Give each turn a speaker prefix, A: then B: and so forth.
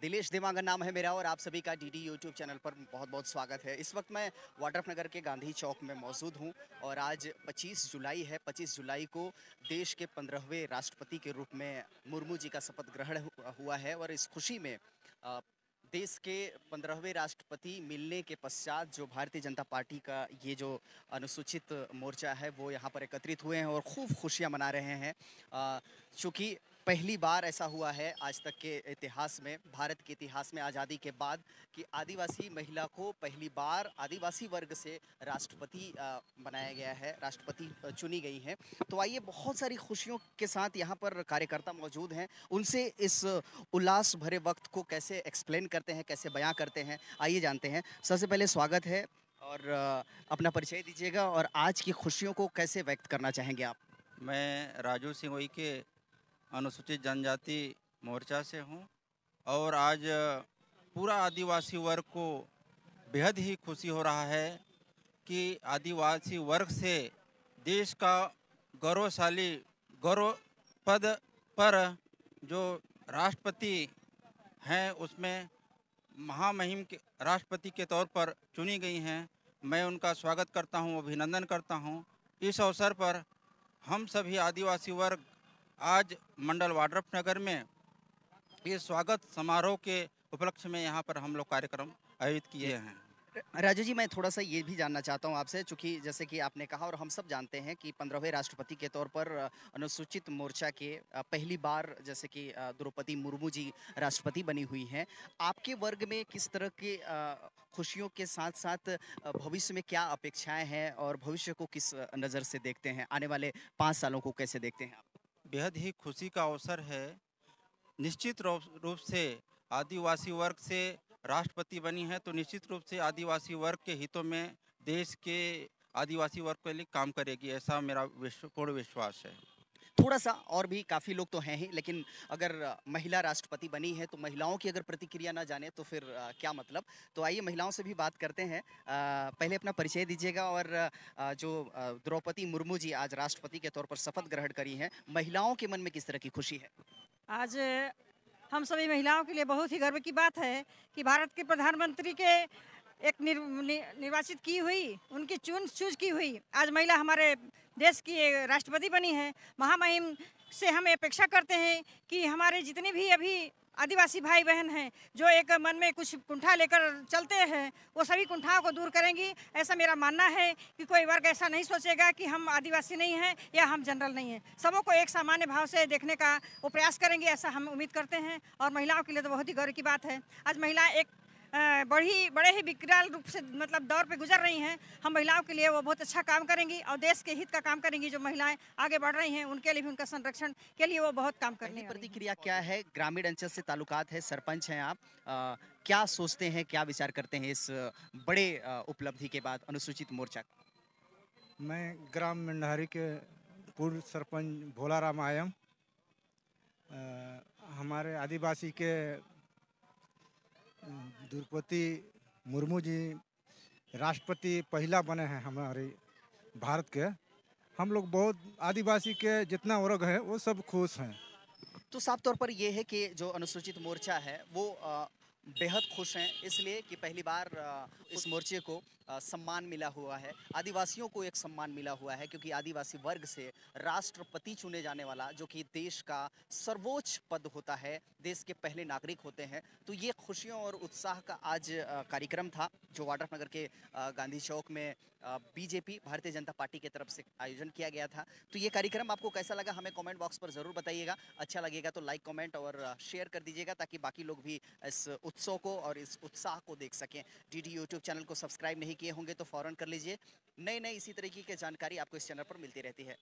A: दिलेश नाम है मेरा और आप सभी का डीडी यूट्यूब चैनल पर बहुत बहुत स्वागत है। इस वक्त मैं वाटर नगर के गांधी चौक में मौजूद हूँ और आज 25 जुलाई है। 25 जुलाई को देश के 15वें राष्ट्रपति के रूप में मुर्मू जी का शपथ ग्रहण हुआ है और इस खुशी में देश के पंद्रहवें राष्ट्रपति मिलने के पश्चात जो भारतीय जनता पार्टी का ये जो अनुसूचित मोर्चा है, वो यहाँ पर एकत्रित हुए हैं और खूब खुशियाँ मना रहे हैं। चूँकि पहली बार ऐसा हुआ है आज तक के इतिहास में, भारत के इतिहास में आज़ादी के बाद कि आदिवासी महिला को पहली बार आदिवासी वर्ग से राष्ट्रपति बनाया गया है, राष्ट्रपति चुनी गई हैं। तो आइए बहुत सारी खुशियों के साथ यहाँ पर कार्यकर्ता मौजूद हैं। उनसे इस उल्लास भरे वक्त को कैसे एक्सप्लेन करते हैं, कैसे बयां करते हैं, आइए जानते हैं। सबसे पहले स्वागत है और अपना परिचय दीजिएगा और आज की खुशियों को कैसे व्यक्त करना चाहेंगे आप?
B: मैं राजू सिंह के अनुसूचित जनजाति मोर्चा से हूँ और आज पूरा आदिवासी वर्ग को बेहद ही खुशी हो रहा है कि आदिवासी वर्ग से देश का गौरवशाली गौरव पद पर जो राष्ट्रपति हैं उसमें महामहिम के राष्ट्रपति के तौर पर चुनी गई हैं मैं उनका स्वागत करता हूँ, अभिनंदन करता हूँ। इस अवसर पर हम सभी आदिवासी वर्ग आज मंडल वाड्रफ नगर में ये स्वागत समारोह के उपलक्ष्य में यहाँ पर हम लोग कार्यक्रम आयोजित किए हैं।
A: राजू जी, मैं थोड़ा सा ये भी जानना चाहता हूँ आपसे, चूँकि जैसे कि आपने कहा और हम सब जानते हैं कि पंद्रहवें राष्ट्रपति के तौर पर अनुसूचित मोर्चा के पहली बार जैसे कि द्रौपदी मुर्मू जी राष्ट्रपति बनी हुई हैं। आपके वर्ग में किस तरह के खुशियों के साथ साथ भविष्य में क्या अपेक्षाएँ हैं और भविष्य को किस नज़र से देखते हैं? आने वाले पाँच सालों को कैसे देखते हैं आप?
B: बेहद ही खुशी का अवसर है। निश्चित रूप से आदिवासी वर्ग से राष्ट्रपति बनी है तो निश्चित रूप से आदिवासी वर्ग के हितों में देश के आदिवासी वर्ग के लिए काम करेगी, ऐसा मेरा पूर्ण विश्वास है।
A: थोड़ा सा और भी काफ़ी लोग तो हैं ही लेकिन अगर महिला राष्ट्रपति बनी है तो महिलाओं की अगर प्रतिक्रिया ना जाने तो फिर क्या मतलब? तो आइए महिलाओं से भी बात करते हैं। पहले अपना परिचय दीजिएगा और जो द्रौपदी मुर्मू जी आज राष्ट्रपति के तौर पर शपथ ग्रहण करी हैं महिलाओं के मन में किस तरह की खुशी है?
C: आज हम सभी महिलाओं के लिए बहुत ही गर्व की बात है कि भारत के प्रधानमंत्री के एक निर, निर्वाचित की हुई उनकी चुन चूज़ की हुई आज महिला हमारे देश की राष्ट्रपति बनी है। महामहिम से हम अपेक्षा करते हैं कि हमारे जितने भी अभी आदिवासी भाई बहन हैं, जो एक मन में कुछ कुंठा लेकर चलते हैं, वो सभी कुंठाओं को दूर करेंगी। ऐसा मेरा मानना है कि कोई वर्ग ऐसा नहीं सोचेगा कि हम आदिवासी नहीं हैं या हम जनरल नहीं हैं। सबों को एक सामान्य भाव से देखने का वो प्रयास करेंगे, ऐसा हम उम्मीद करते हैं। और महिलाओं के लिए तो बहुत ही गौरव की बात है। आज महिलाएँ एक बड़ी बड़े ही विकराल रूप से मतलब दौर पे गुजर रही हैं। हम महिलाओं के लिए वो बहुत अच्छा काम करेंगी और देश के हित का काम करेंगी। जो महिलाएँ आगे बढ़ रही हैं उनके लिए भी उनका संरक्षण के लिए वो बहुत काम करने
A: प्रतिक्रिया क्या है? ग्रामीण अंचल से ताल्लुकात है सरपंच हैं आप। आ, क्या सोचते हैं क्या विचार करते हैं इस बड़े उपलब्धि के बाद अनुसूचित मोर्चा?
D: मैं ग्राम मंडारी के पूर्व सरपंच भोला राम आयम हमारे आदिवासी के द्रौपदी मुर्मू जी राष्ट्रपति पहला बने हैं हमारे भारत के। हम लोग बहुत आदिवासी के जितना वर्ग है, वो सब खुश हैं।
A: तो साफ़ तौर पर यह है कि जो अनुसूचित मोर्चा है, वो बेहद खुश हैं, इसलिए कि पहली बार इस मोर्चे को सम्मान मिला हुआ है। आदिवासियों को एक सम्मान मिला हुआ है, क्योंकि आदिवासी वर्ग से राष्ट्रपति चुने जाने वाला, जो कि देश का सर्वोच्च पद होता है, देश के पहले नागरिक होते हैं। तो ये खुशियों और उत्साह का आज कार्यक्रम था, जो वाड्रफ नगर के गांधी चौक में बीजेपी भारतीय जनता पार्टी की तरफ़ से आयोजन किया गया था। तो ये कार्यक्रम आपको कैसा लगा, हमें कमेंट बॉक्स पर ज़रूर बताइएगा। अच्छा लगेगा तो लाइक कमेंट और शेयर कर दीजिएगा ताकि बाकी लोग भी इस उत्सव को और इस उत्साह को देख सकें। डी डी यूट्यूब चैनल को सब्सक्राइब नहीं किए होंगे तो फ़ौरन कर लीजिए। नई नई इसी तरीके की जानकारी आपको इस चैनल पर मिलती रहती है।